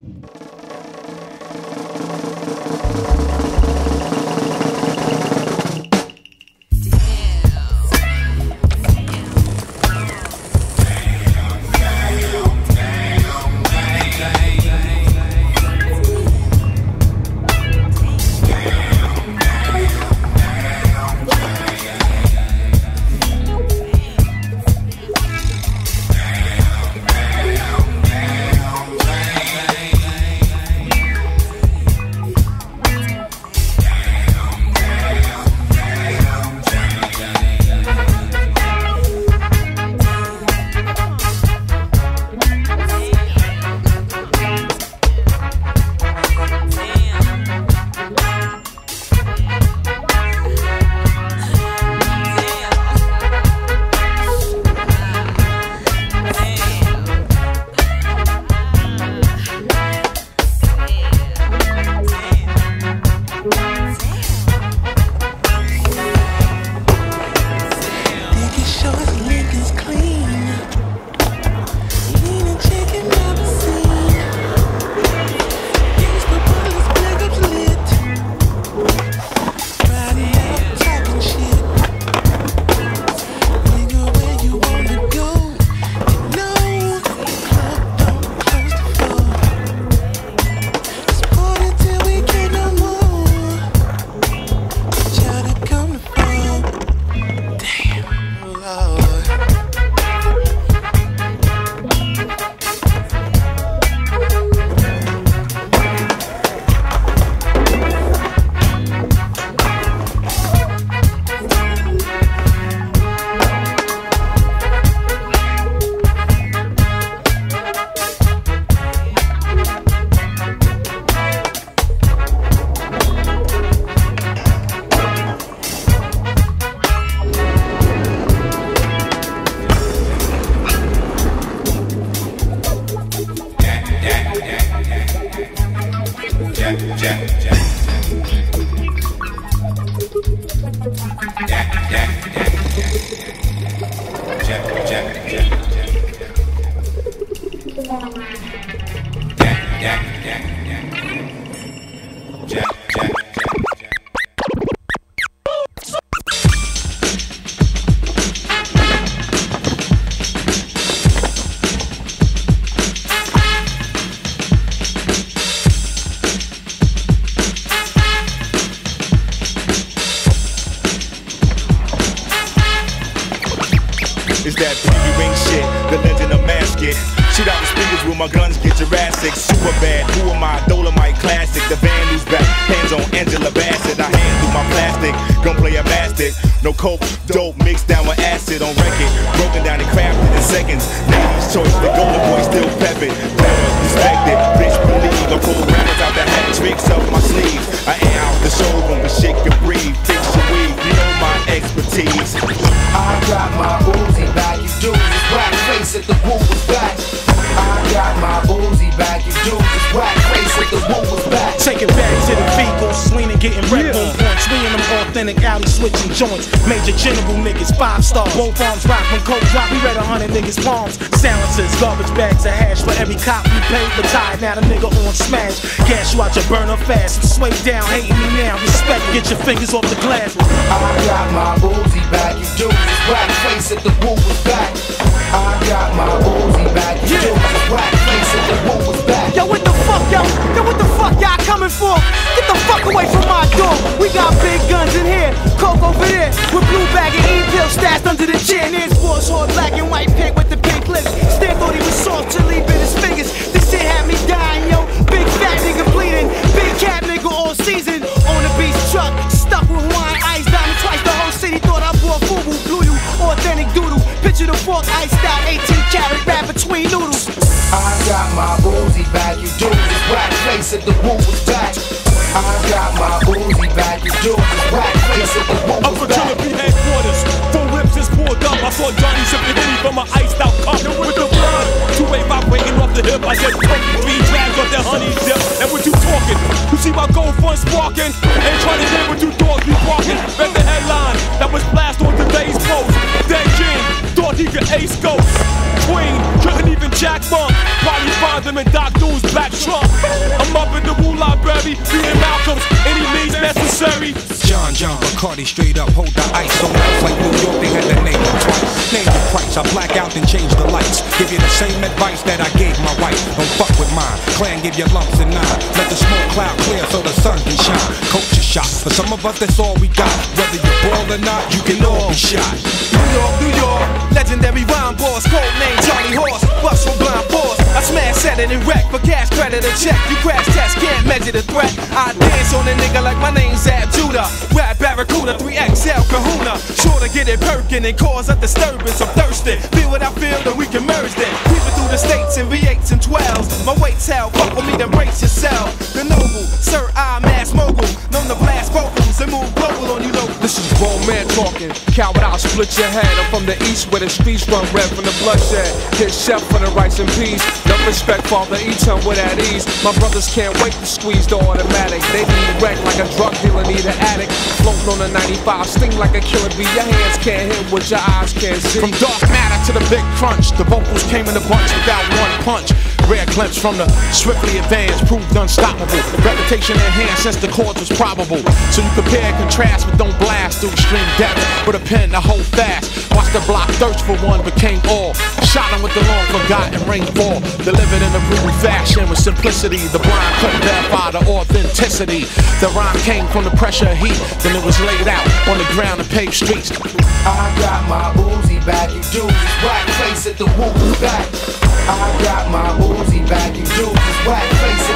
you Is that pinky ring shit, the legend of Masket. Shoot out the speakers with my guns, get Jurassic. Super bad, who am I? Dolemite classic. The Vandals back, hands on Angela Bassett. I hand through my plastic, gunplay a bastard. No coke, dope mixed down with acid on record. Broken down and crafted in seconds. Ladies' choice, the golden boy still peppin'. Better respect it, bitch believe. I pull rappers out the hat, tricks up my sleeves. I air out the showroom, but shit can breathe. Fix your weed, you know my expertise. Getting wrecked on points, swinging them authentic alley switching joints. Major general niggas, five stars. Both arms rock when coke drop. We read a hundred niggas' palms. Silencers, garbage bags of hash for every cop we paid. Retired now the nigga on smash. Gas you out your burner fast. Sway down, hating me now. Respect, get your fingers off the glass. I got my Uzi back, you dudes whack face at the woo was back. I got my Uzi back, you dudes whack face at the woo was back. Yo, what the fuck, yo? Yo, what the fuck y'all coming for? Get the fuck away from my door. We got big guns in here, coke over there, with blue bag and E-pill stashed under the. And there's sports hard black and white pig with the pink lips. Stan thought he was soft till he bit his fingers. This shit had me dying, yo. Big fat nigga bleeding, big cat nigga all season. On the beach truck, stuck with Hawaiian ice, diamond twice. The whole city thought I bought FUBU, blew you, authentic doodle. Picture the fork, iced out, 18 carat wrap between noodles. I got my Uzi back, you dudes whack face at the woo was back. I got my Uzi back, you dudes whack face at the woo Up was for back. Trinity headquarters. Four whips is poured up. I saw Johnny sipping Henny from a iced out cup with the blood. Two way vibrating off the hip. I said 23 drags off that honey dip. And what you talking? You see my gold fun sparking? Ain't trying to hear what you dogs be barking. Read the headline that was blast on today's post. Dead King thought he could ace ghosts. Queen couldn't even jack funk. Other than Doc back trunk. I'm up in the Wu Library, being Malcolm's, any means necessary. John John Bacardi straight up hold the ice on us like New York they had to name it twice. Name the price, I black out and change the lights. Give you the same advice that I gave my wife. Don't fuck with mine. Clan give you lumps and nine. Let the smoke cloud clear so the sun can shine. Culture shock. For some of us that's all we got. Whether you ball or not, you can all be shot. New York, New York, legendary rhyme boss, code name Charlie Horse, bust from blind force. I smash, set it and wreck for cash credit or check. You crash test, can't measure the threat. I dance on a nigga like my name's Ab Judah. Rap Barracuda, 3XL Kahuna. Sure to get it perkin' and cause a disturbance. I'm thirsty. Feel what I feel, then we can merge then. Creeping through the states in V8s and 12s. My weight's hell, fuck with me, then brace yourself. The noble, Sir I Mass Mogul. Known to blast This is grown man talking. Coward, I'll split your head. I'm from the east where the streets run red from the bloodshed. Hit chef for the rice and peas. No respect, father, eat him with at ease. My brothers can't wait to squeeze the automatic. They be wreck like a drug dealer need an addict. Floating on a 95, sting like a killer bee. Your hands can't hit what your eyes can't see. From dark matter to the big crunch, the vocals came in a bunch without one punch. Rare glimpse from the swiftly advanced, proved unstoppable. Reputation enhanced since the chords was probable. So you compare and contrast, but don't blast through extreme depth. With a pen to hold fast. Watch the block thirst for one, became all. Shot him with the long forgotten rainfall. Delivered in a brutal fashion with simplicity. The blind couldn't verify the authenticity. The rhyme came from the pressure of heat. Then it was laid out on the ground and paved streets. I got my Uzi back, you do. is whack, face at the whoop back. I got my Uzi back, you do. is whack, face